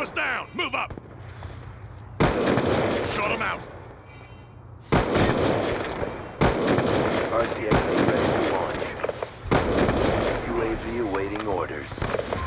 us down! Move up! Shot him out! RCXD ready to launch. UAV awaiting orders.